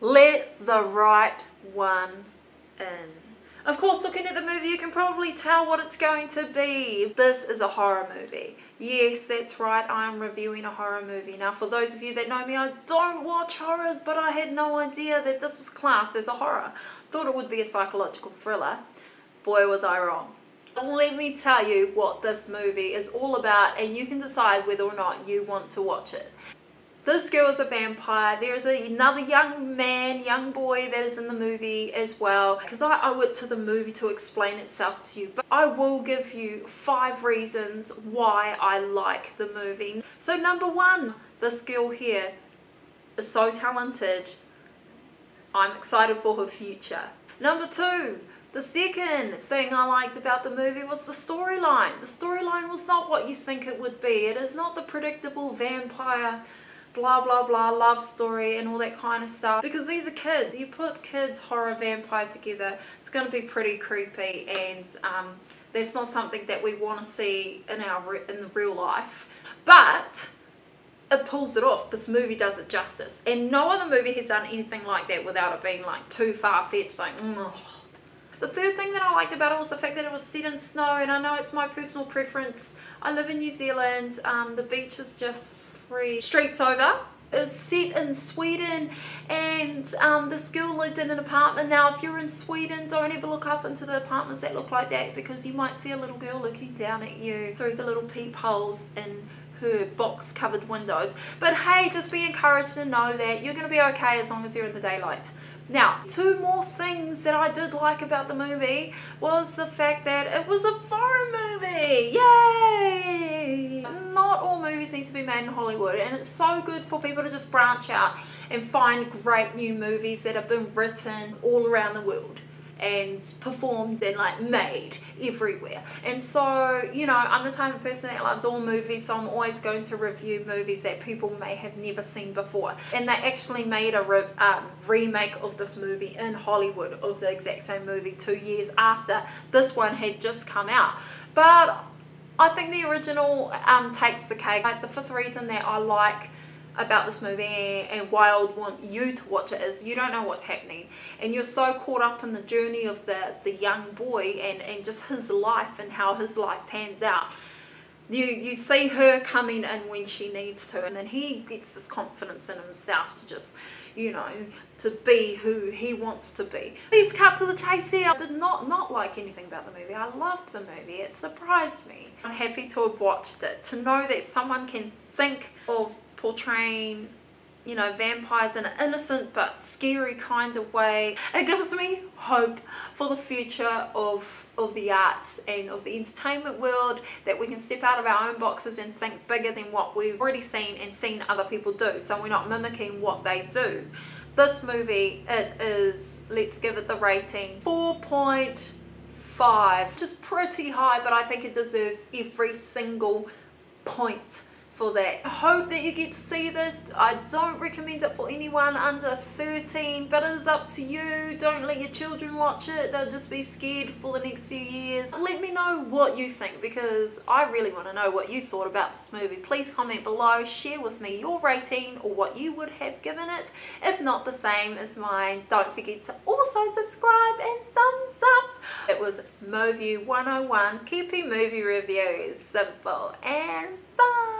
Let the right one in. Of course, looking at the movie, you can probably tell what it's going to be. This is a horror movie. Yes, that's right, I'm reviewing a horror movie. Now, for those of you that know me, I don't watch horrors, but I had no idea that this was classed as a horror. Thought it would be a psychological thriller. Boy, was I wrong. Let me tell you what this movie is all about, and you can decide whether or not you want to watch it. This girl is a vampire. There is another young man, young boy that is in the movie as well. Because I owe it to the movie to explain itself to you. But I will give you five reasons why I like the movie. So number one, this girl here is so talented. I'm excited for her future. Number two, the second thing I liked about the movie was the storyline. The storyline was not what you think it would be. It is not the predictable vampire blah blah blah love story and all that kind of stuff. Because these are kids. You put kids horror vampire together it's going to be pretty creepy and um, that's not something that we want to see in our in the real life. But it pulls it off. This movie does it justice. And no other movie has done anything like that without it being like too far-fetched like ugh. The third thing that I liked about it was the fact that it was set in snow and I know it's my personal preference. I live in New Zealand, um, the beach is just three streets over is set in Sweden and um, this girl lived in an apartment. Now if you're in Sweden don't ever look up into the apartments that look like that because you might see a little girl looking down at you through the little peepholes in her box covered windows. But hey just be encouraged to know that you're going to be okay as long as you're in the daylight. Now, two more things that I did like about the movie was the fact that it was a foreign movie. Yay! Not all movies need to be made in Hollywood and it's so good for people to just branch out and find great new movies that have been written all around the world and performed and like made everywhere. And so you know I'm the type of person that loves all movies so I'm always going to review movies that people may have never seen before. And they actually made a re um, remake of this movie in Hollywood of the exact same movie two years after this one had just come out. But I think the original um, takes the cake. Like the fifth reason that I like about this movie and why I would want you to watch it is you don't know what's happening. And you're so caught up in the journey of the, the young boy and, and just his life and how his life pans out. You, you see her coming in when she needs to and he gets this confidence in himself to just you know to be who he wants to be. Please cut to the chase here. I did not not like anything about the movie. I loved the movie. It surprised me. I'm happy to have watched it to know that someone can think of portraying you know vampires in an innocent but scary kind of way. It gives me hope for the future of of the arts and of the entertainment world that we can step out of our own boxes and think bigger than what we've already seen and seen other people do. So we're not mimicking what they do. This movie it is let's give it the rating 4.5 which is pretty high but i think it deserves every single point for that. I hope that you get to see this. I don't recommend it for anyone under 13, but it is up to you. Don't let your children watch it. They'll just be scared for the next few years. Let me know what you think because I really want to know what you thought about this movie. Please comment below, share with me your rating or what you would have given it. If not the same as mine, don't forget to also subscribe and thumbs up. It was Movie 101, Keeping Movie Reviews, simple and fun.